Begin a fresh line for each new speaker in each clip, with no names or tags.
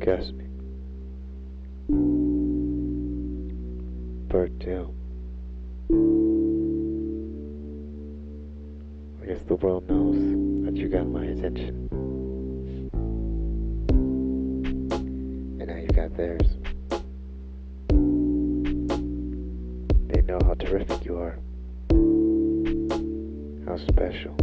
Cassidy. Part 2. I guess the world knows that you got my attention. And now you got theirs. They know how terrific you are. How special.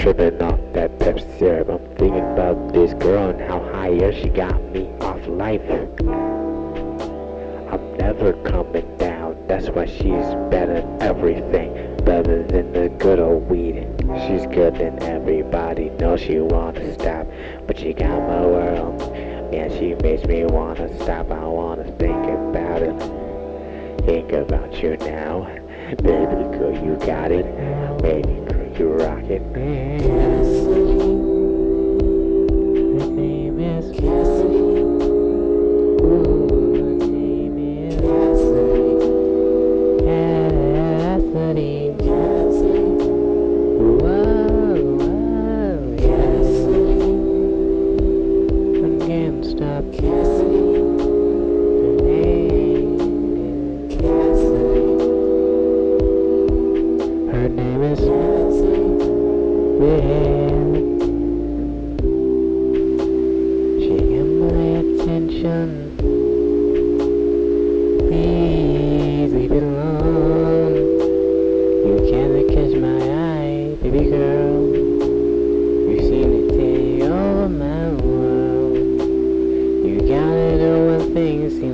Tripping off that Pepsi syrup. I'm thinking about this girl and how higher she got me off life. I'm never coming down. That's why she's better than everything. Better than the good old weed. She's good than everybody knows she wanna stop. But she got my world. Man, she makes me wanna stop. I wanna think about it. Think about you now. Baby girl, you got it. Baby girl, rocket bands.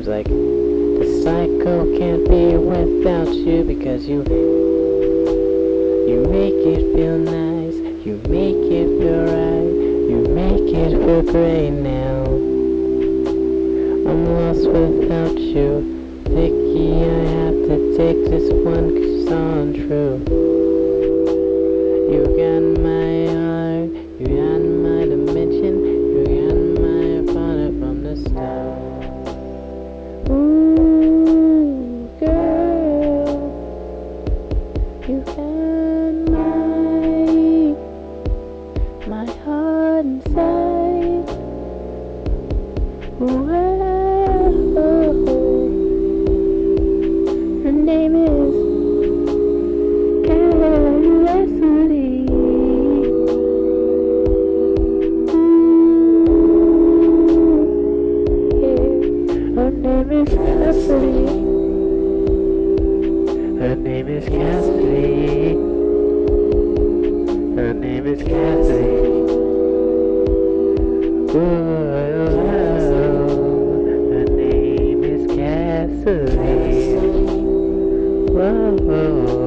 Like the cycle can't be without you because you you make it feel nice, you make it feel right, you make it feel great now. I'm lost without you. Vicky, I have to take this one 'cause it's untrue. You got my my heart inside. Whoa. Her name is Cassidy. Ooh, yeah. Her name is Cassidy. Her name is Cassidy. Her name is Cassidy. Whoa, her name is Cassidy. Whoa,